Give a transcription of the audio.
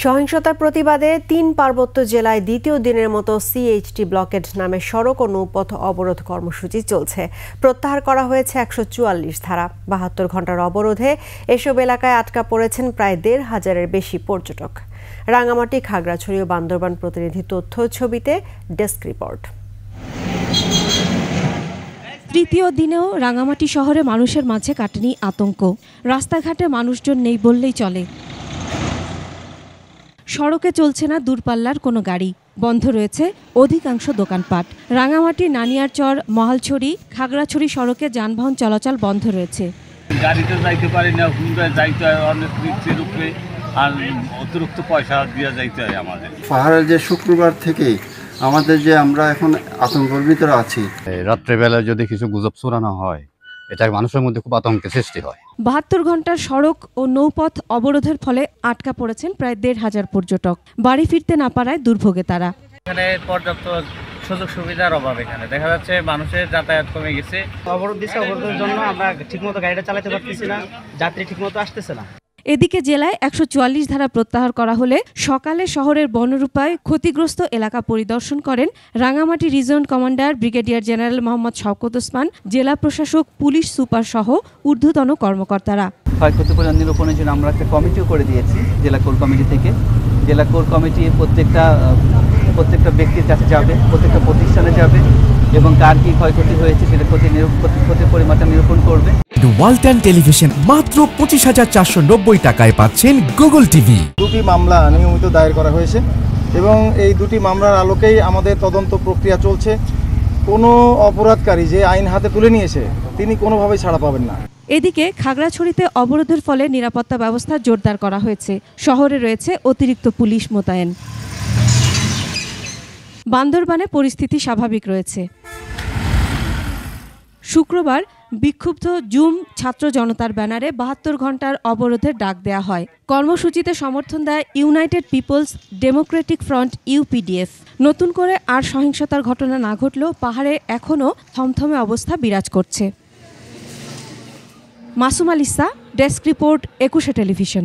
সহিংসতার প্রতিবাদে তিন পার্বত্য জেলায় দ্বিতীয় দিনের মতো সিএইচটি ব্লকেড নামে সড়ক ও নৌপথ অবরোধ কর্মসূচি চলছে। প্রত্যাহার করা হয়েছে একশো চুয়াল্লিশ ধারা। বাহাত্তর ঘণ্টার অবরোধে এসব এলাকায় আটকা পড়েছেন প্রায় দেড় হাজারের বেশি পর্যটক। রাঙামাটি, খাগড়াছড়ি ও বান্দরবান প্রতিনিধি তথ্য ছবিতে ডেস্ক রিপোর্ট। তৃতীয় দিনেও রাঙামাটি শহরে মানুষের মাঝে কাটেনি আতঙ্ক। রাস্তাঘাটে মানুষজন নেই বললেই চলে। সড়কে চলছে না দূরপাল্লার কোনো গাড়ি। বন্ধ রয়েছে অধিকাংশ দোকানপাট। রাঙামাটি নানিয়ারচর মহালছড়ি খাগড়াছড়ি সড়কে যানবাহন চলাচল বন্ধ রয়েছে। গাড়িতে যাইতে পারি না হুন্ডায় যাইতে হয় অনেক রিক্সের উপরে আর অতিরিক্ত পয়সা দিয়ে যাইতে হয় আমাদের। পাহাড়ের যে শুক্রবার থেকেই আমাদের যে আমরা এখন আতঙ্কের ভিতরে আছি। এই রাত্রেবেলায় যদি কিছু গুজব চুরানো হয় এটা মানুষের মধ্যে খুব আতঙ্কের সৃষ্টি হয়। বাহাত্তর ঘণ্টার সড়ক ও নৌপথ অবরোধের ফলে আটকা পড়েছেন প্রায় দেড় হাজার পর্যটক। বাড়ি ফিরতে না পারায় দুর্ভোগে তারা। এখানে পর্যাপ্ত সুযোগ সুবিধার অভাব এখানে। দেখা যাচ্ছে মানুষের যাতায়াত কমে গেছে। অবরোধ দিচ্ছে অবরোধের জন্য আমরা ঠিকমতো গাড়িটা চালাতে পারতেছি না যাত্রী ঠিকমতো আসতেছে না। এদিকে জেলায় একশো চুয়াল্লিশ ধারা প্রত্যাহার করা হলে সকালে শহরের বনরূপায় ক্ষতিগ্রস্ত এলাকা পরিদর্শন করেন Rangamati region commander brigadier general Mohammad Shawkat Osman, জেলা প্রশাসক, পুলিশ সুপার সহ ঊর্ধ্বতন কর্মকর্তারা। ক্ষয়ক্ষতি পরিমাণ নিরূপণের জন্য আমরা একটা কমিটিও করে দিয়েছি, জেলা কোর কমিটি থেকে। জেলা কোর কমিটি প্রত্যেকটা প্রত্যেকটা ব্যক্তির কাছে যাবে, প্রত্যেকটা প্রতিষ্ঠানে যাবে, এবং কার কী ক্ষয়ক্ষতি হয়েছে সেটা ক্ষতি- ক্ষতির পরিমাণটা নিরূপণ করবে। ওয়ালটন টেলিভিশন মাত্র পঁচিশ হাজার চারশো নব্বই টাকায় পাচ্ছেন গুগল টিভি। দুটি মামলা নিয়মিত দায়ের করা হয়েছে এবং এই দুটি মামলার আলোকেই আমাদের তদন্ত প্রক্রিয়া চলছে। কোনো অপরাধকারী যে আইন হাতে তুলে নিয়েছে তিনি কোনোভাবেই ছাড়া পাবেন না। এদিকে খাগড়াছড়িতে অবরোধের ফলে নিরাপত্তা ব্যবস্থা জোরদার করা হয়েছে। শহরে রয়েছে অতিরিক্ত পুলিশ মোতায়েন। বান্দরবানে পরিস্থিতি স্বাভাবিক রয়েছে। শুক্রবার বিক্ষুব্ধ জুম ছাত্র জনতার ব্যানারে বাহাত্তর ঘণ্টার অবরোধের ডাক দেয়া হয়। কর্মসূচিতে সমর্থন দেয় united people's democratic front UPDF. নতুন করে আর সহিংসতার ঘটনা না ঘটলেও পাহাড়ে এখনও থমথমে অবস্থা বিরাজ করছে। Masum Alisa desk report, Ekushey television.